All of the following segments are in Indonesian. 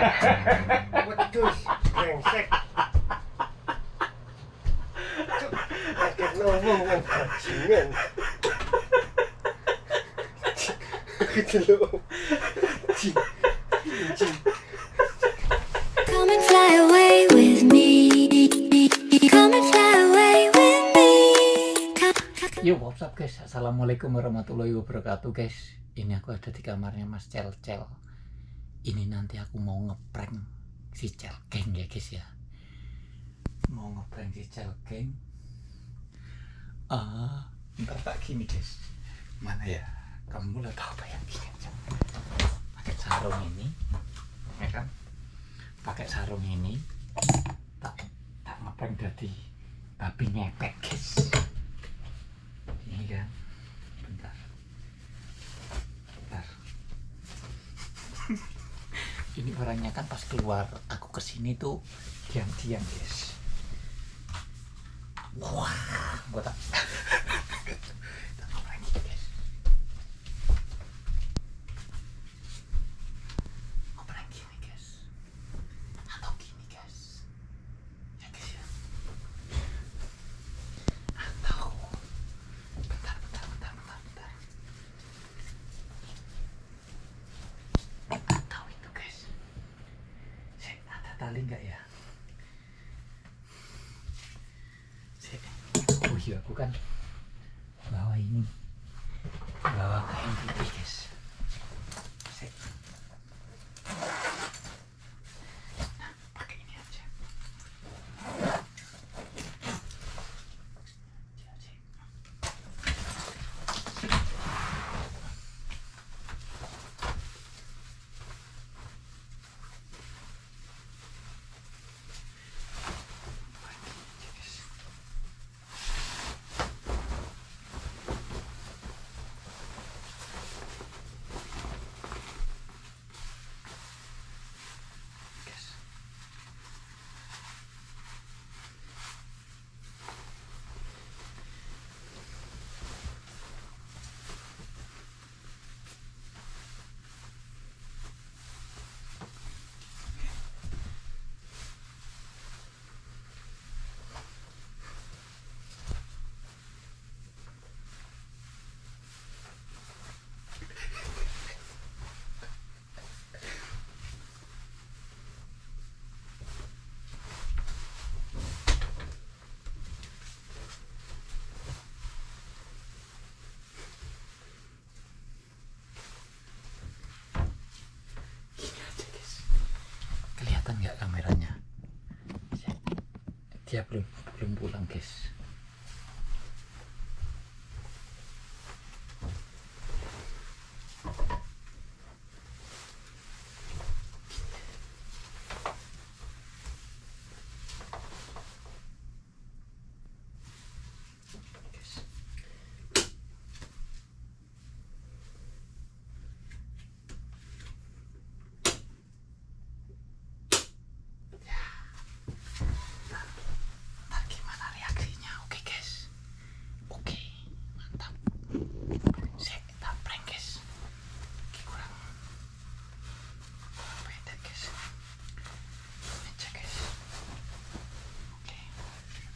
Wedus, brengsek. Kaget ngomong kan bajingan. Gitu loh. Cing. Cing. Come and fly away with me. Come and fly away with me. Yo, what's up guys? Assalamualaikum warahmatullahi wabarakatuh guys. Ini aku ada di kamarnya Mas Cel Cel. Ini nanti aku mau ngeprank si Cel Geng ya guys ya. Mau ngeprank si Cel Geng. Ah, ntar tak gini guys. Mana ya? Kamu mulai tahu apa yang aja. Pakai sarung ini, ya kan? Pakai sarung ini, tak tak ngeprank dari babi ngepet guys ini kan bentar bentar ini orangnya kan pas keluar aku ke sini tuh diam-diam guys. Wah tak tak ngapain gitu guys ngapain gini guys atau gini guys ya guys ya atau bentar bentar bentar bentar bentar atau itu guys saya ada tali nggak ya saya oh iya aku kan bawa ini. Bawa kain putih guys saya nah pakai ini aja Aja, aja. Guys. Gini aja guys. Kelihatan nggak kameranya? Dia belum belum pulang guys. Guys. Ntar gimana reaksinya? Oke guys. Oke, mantap. Saya tak prank guys. Oke, kurang kurang beda guys. Ini aja guys. Oke,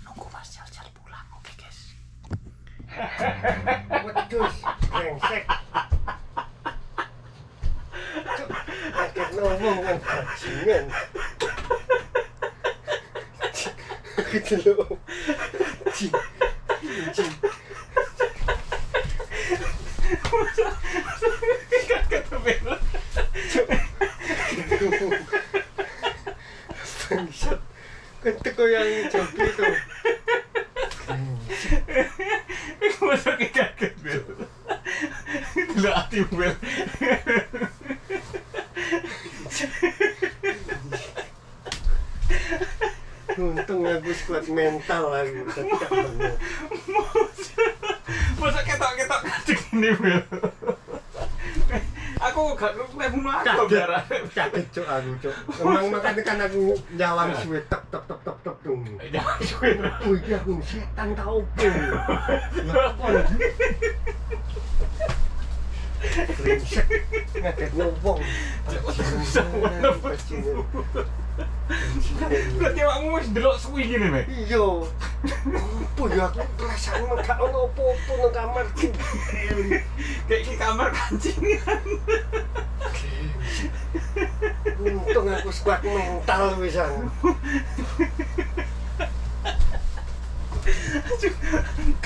nunggu Mas Jal-Jal pulang. Oke guys. Wedus, brengsek. Cuk, Kaget ngomong kan bajingan. Cing. Gitu loh. Cing. Cing. Cuk. Gitu. Bangsat. Kan teko yang jambi itu. Masa kaget Bel Bel Untung aku kuat mental aku. Bener. Masa ketok-ketok kaget ini Bel Aku gak lemun aku biar Kaget cok aku cok. Emang makanya kan aku nyawang suwe tek tek tek tek tek dong. Jangan suwe iya aku setan tau pe. Lapor. Berarti awakmu wis delok suwi ngene, Mek. Iya. Apa ya aku perasaan gak ono apa-apa nang kamar. Kayak iki kamar kancingan. Untung aku kuat mental wisan.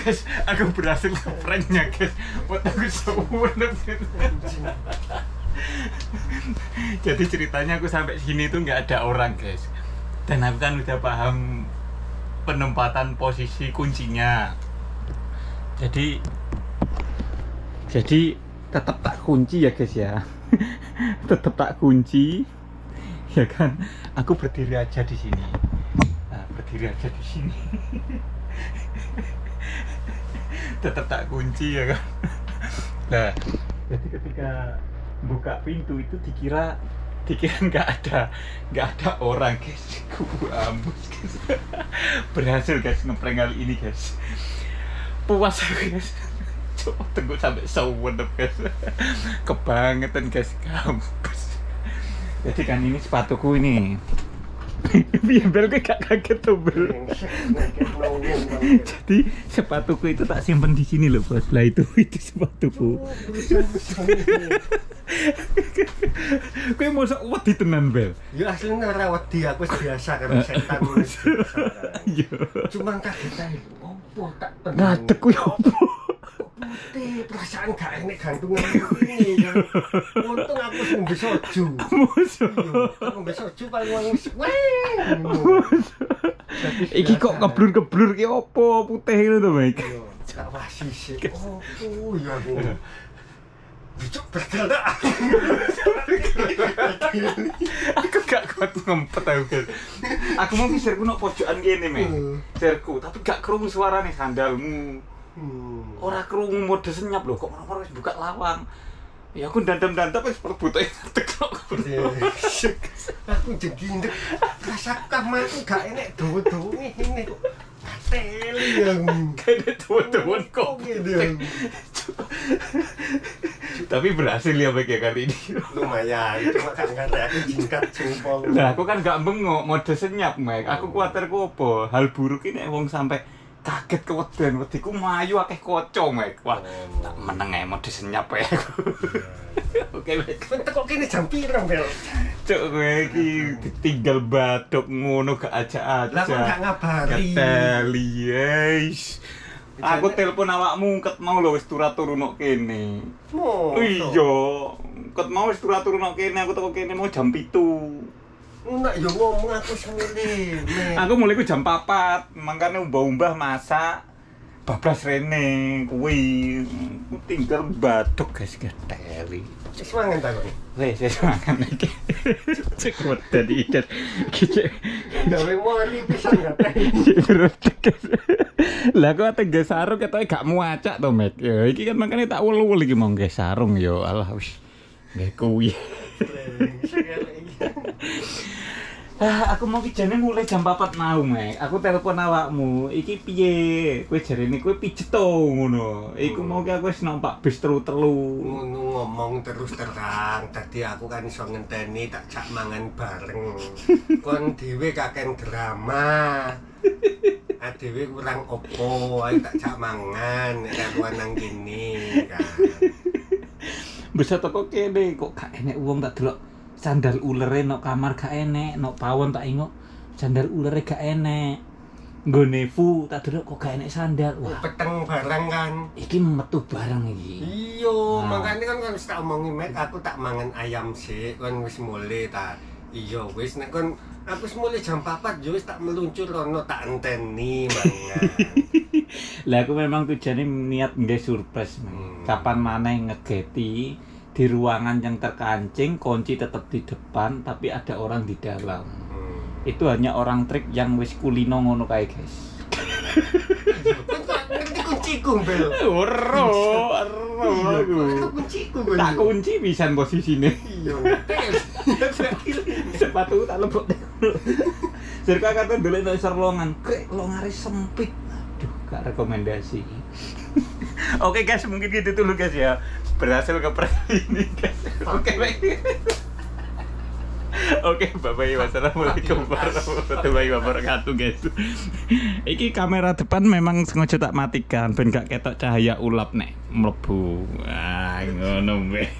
Guys, aku berhasil ngepranknya, guys. Buat aku sewenep. Jadi ceritanya aku sampai sini tuh nggak ada orang, guys. Dan aku kan udah paham penempatan posisi kuncinya. Jadi jadi tetap tak kunci ya guys ya. tetap tak kunci. Ya kan? Aku berdiri aja di sini. Nah, berdiri aja di sini. tetap tak kunci ya kan. Nah, jadi ketika buka pintu itu dikira dikira nggak ada nggak ada orang guys. Gua ambus guys. Berhasil guys ngeprank kali ini guys. Puas aku guys. Coba tunggu sampai sewenep guys. Kebangetan guys. Kampus. Jadi kan ini sepatuku ini biar bel gue gak kaget tuh bel jadi sepatuku itu tak simpen di sini loh bos lah itu itu sepatuku Kowe mau sok wedi tenan bel Ya aslinya ora wedi aku biasa karo setan biasa. iya Cuma kaget ae. Opo tak tenang. ngadek kuwi opo putih perasaan gak enek gantungan ini ya. Untung aku ngombe soju. Iya, ngombe soju paling wong iki kok keblur-keblur ki opo putih ngono to Mike Iya, gak wasi sih. Opo ya aku. Bicuk bergerak. aku gak kuat ngempet aku guys aku mau sirku nok pojokan Mike Hmm. sirku tapi gak krungu suarane sandalmu Hmm. ora krungu mode senyap lho kok nomor wis buka lawang ya aku dandam-dandam wis perbutake tekok. Aku jadi ndek rasa kamarku gak enek dawa-dawa ngene kok. Teli yang. kayaknya tuan-tuan kok gitu ya? tapi berhasil ya Mike ya kali ini Lumayan, cuma kan ngerti aku jingkat jempol. Lah aku kan gak bengok mode senyap, Mek. Aku kuatir ku apa? Hal buruk ini wong sampai kaget keweden wediku mayu akeh koco, Mek. Wah, tak meneng ae mode senyap ya. Oke, teko kene jam pirang, Bel? Cuk kowe iki ditinggal batuk ngono gak aja Lah kok gak ngabari? Keteli, guys. Aku telepon awakmu ket mau lho wis turu-turu nok kene. Iya, ket mau wis turu-turu nok kene, aku teko kene mau jam 7. Nak yo ngomong aku semile. Aku mulai ku jam 4, makanya umbah-umbah masak bablas rene kuwi Ku tinggal batuk guys keteli. Wis mangan ta kok. Wes wes makan iki. Cek wedan iki. Iki Gawe moni pisan gak. Lah kok ate nggae sarung ketoke gak muacak to, Mek. Ya iki kan makane tak wul-wul iki mau nggae sarung yo. Alah wis. Nggae kuwi. Ah, aku mau kijane mulai jam 4 mau, Mek. Aku telepon awakmu. Iki piye? Kowe jarene kowe pijet to ngono. Iku mau ki aku wis numpak bis telu-telu. Ngono ngomong terus terang, tadi aku kan iso ngenteni tak jak mangan bareng. Kon dhewe kaken drama. Adewe kurang opo, ayo tak jak mangan nek aku nang kene kan. Bisa teko kene kok gak enek wong tak delok sandal ulere nok kamar gak enek, nok pawon tak ingok sandal ulere gak enek. Nggone fu tak delok kok gak enek sandal. Wah, Peteng barang kan. iki metu barang iki. Iya, Nah. makanya kan kan wis tak omongi aku tak mangan ayam sih, kan wis mulai ta. Iya, wis nek kon aku wis mulai jam 4 yo wis tak meluncur rono tak enteni mangan. Lah aku memang tujuannya niat nggak surprise. Hmm. Kapan mana ngegeti di ruangan yang terkancing, kunci tetap di depan, tapi ada orang di dalam. Hmm. Itu hanya orang trik yang wis kulino ngono kae, guys. Kunciku, Bel. Oro, Iya, kok kunciku. Tak kunci pisan posisine. Iya. Sepatu tak lebok. Sirka kata dulu itu serlongan, krek longare sempit. Aduh, gak rekomendasi. Oke guys, mungkin gitu dulu guys ya. Berhasil ke ini guys. Oke, baik. Oke, Bapak Ibu, Wassalamualaikum warahmatullahi wabarakatuh, guys. Iki kamera depan memang sengaja tak matikan ben gak ketok cahaya ulap nek mlebu. Ah, ngono weh.